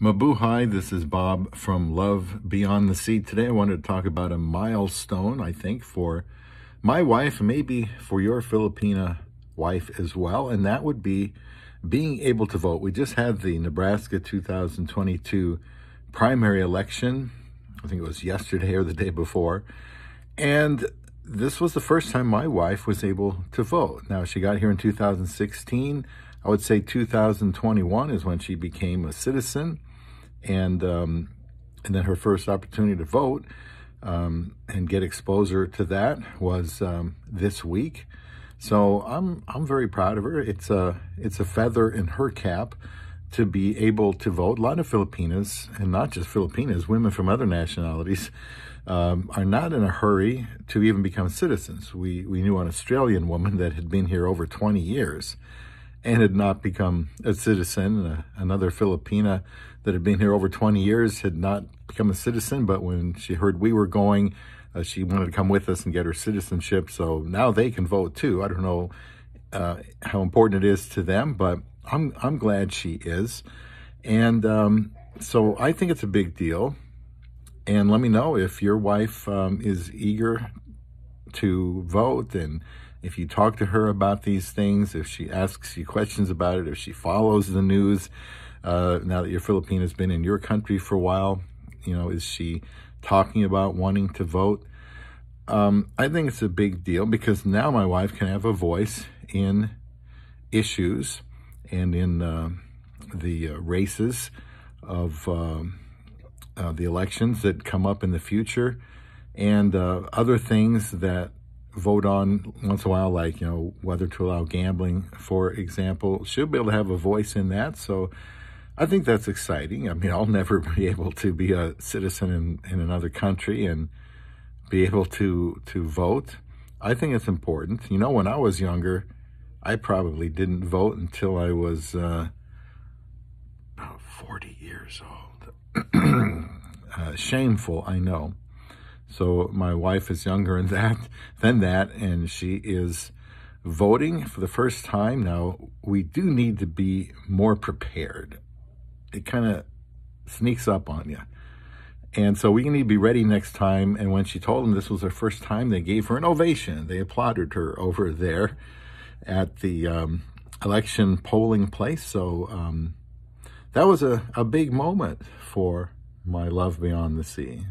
Mabuhay, this is Bob from Love Beyond the Sea. Today I wanted to talk about a milestone, I think, for my wife, maybe for your Filipina wife as well, and that would be being able to vote. We just had the Nebraska 2022 primary election. I think it was yesterday or the day before. And this was the first time my wife was able to vote. Now, she got here in 2016. I would say 2021 is when she became a citizen, and um, and then her first opportunity to vote um, and get exposure to that was um, this week. So I'm I'm very proud of her. It's a it's a feather in her cap to be able to vote. A lot of Filipinas, and not just Filipinas, women from other nationalities, um, are not in a hurry to even become citizens. We we knew an Australian woman that had been here over 20 years and had not become a citizen. Uh, another Filipina that had been here over 20 years had not become a citizen, but when she heard we were going, uh, she wanted to come with us and get her citizenship. So now they can vote too. I don't know uh, how important it is to them, but I'm I'm glad she is, and um, so I think it's a big deal. And let me know if your wife um, is eager to vote and if you talk to her about these things, if she asks you questions about it, if she follows the news, uh, now that your Filipina has been in your country for a while, you know, is she talking about wanting to vote? Um, I think it's a big deal because now my wife can have a voice in issues and in uh, the uh, races of um, uh, the elections that come up in the future and uh, other things that vote on once in a while, like, you know, whether to allow gambling, for example, should be able to have a voice in that. So I think that's exciting. I mean, I'll never be able to be a citizen in, in another country and be able to, to vote. I think it's important. You know, when I was younger, I probably didn't vote until I was uh, about 40 years old. uh, shameful, I know. So my wife is younger than that, than that, and she is voting for the first time. Now, we do need to be more prepared. It kind of sneaks up on you. And so we need to be ready next time. And when she told them this was her first time, they gave her an ovation. They applauded her over there at the um, election polling place. So um, that was a, a big moment for my love beyond the sea.